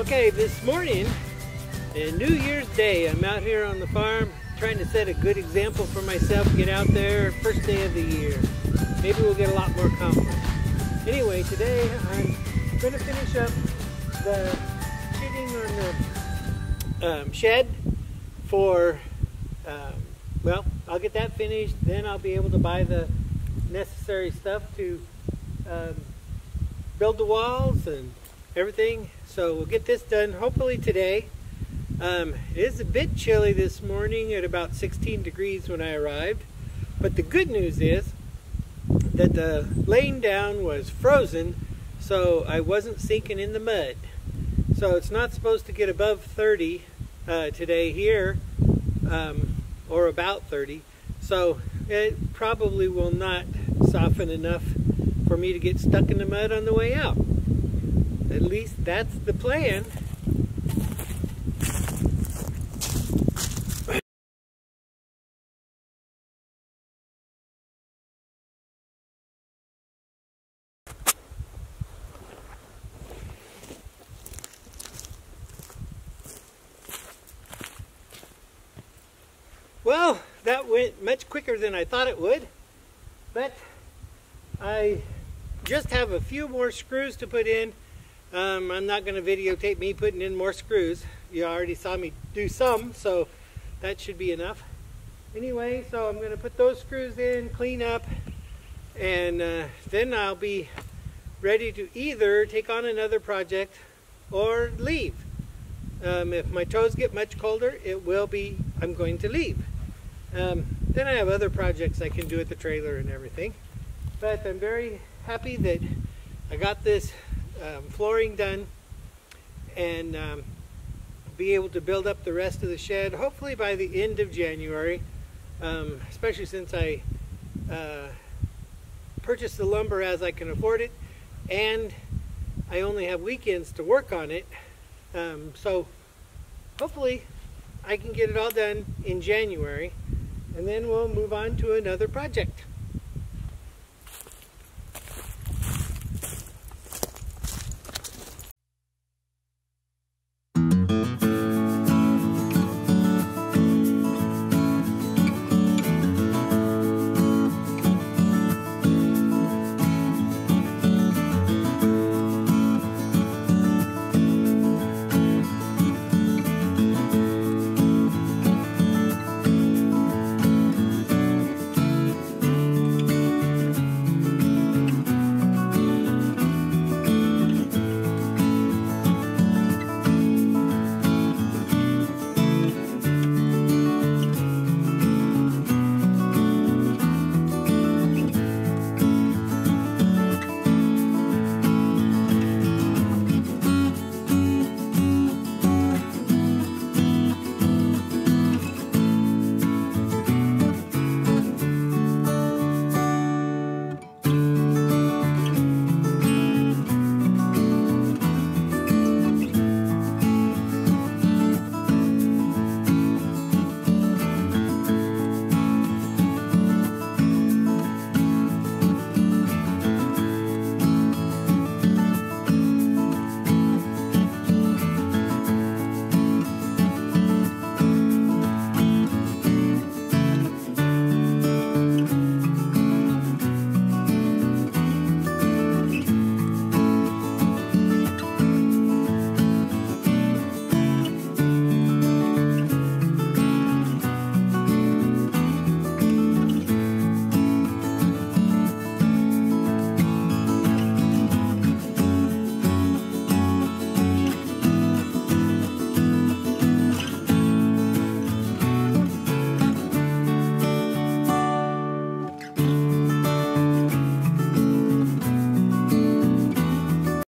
Okay, this morning, and New Year's Day, I'm out here on the farm trying to set a good example for myself. Get out there, first day of the year. Maybe we'll get a lot more accomplished. Anyway, today I'm going to finish up the sheeting on the um, shed for, um, well, I'll get that finished. Then I'll be able to buy the necessary stuff to um, build the walls and everything. So we'll get this done hopefully today. Um, it is a bit chilly this morning at about 16 degrees when I arrived. But the good news is that the laying down was frozen so I wasn't sinking in the mud. So it's not supposed to get above 30 uh, today here um, or about 30. So it probably will not soften enough for me to get stuck in the mud on the way out. At least that's the plan. Well, that went much quicker than I thought it would, but I just have a few more screws to put in um, I'm not going to videotape me putting in more screws. You already saw me do some, so that should be enough. Anyway, so I'm going to put those screws in, clean up, and uh, then I'll be ready to either take on another project or leave. Um, if my toes get much colder, it will be, I'm going to leave. Um, then I have other projects I can do at the trailer and everything. But I'm very happy that I got this um, flooring done and um, be able to build up the rest of the shed hopefully by the end of January um, especially since I uh, purchased the lumber as I can afford it and I only have weekends to work on it um, so hopefully I can get it all done in January and then we'll move on to another project.